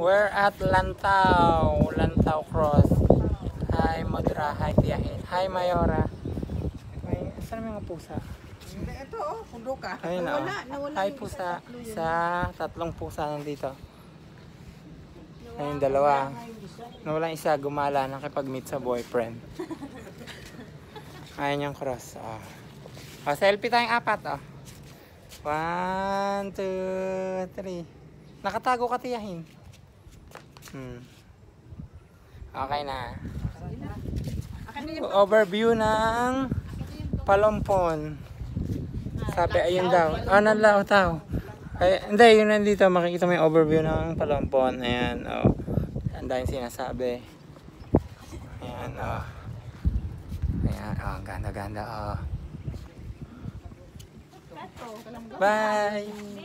We're at Lantaw. Lantaw Cross. Hi, Madra. Hi, Tiyahin. Hi, Mayora. May, saan ang mga pusa? Hindi, ito oh, pundo ka. Ayun na. Nawala, nawala Hi, pusa. Sa tatlong pusa nandito. Ayun, dalawa. Nawala yung isa, gumala, nakipag-meet sa boyfriend. Ayan yung cross. Oh. Oh, selfie tayong apat, oh. One, two, three. Nakatago ka tiyahin. Hmm. Okay na. Overview ng Palompon. Sabi, ayun daw. Ah, nanlaw tao. Ay, hindi, yun nandito. Makikita mo yung overview ng Palompon. Ayan, oh. Ang dahil sinasabi. Ayan, oh. Ayan, oh. Ganda-ganda, oh. Bye!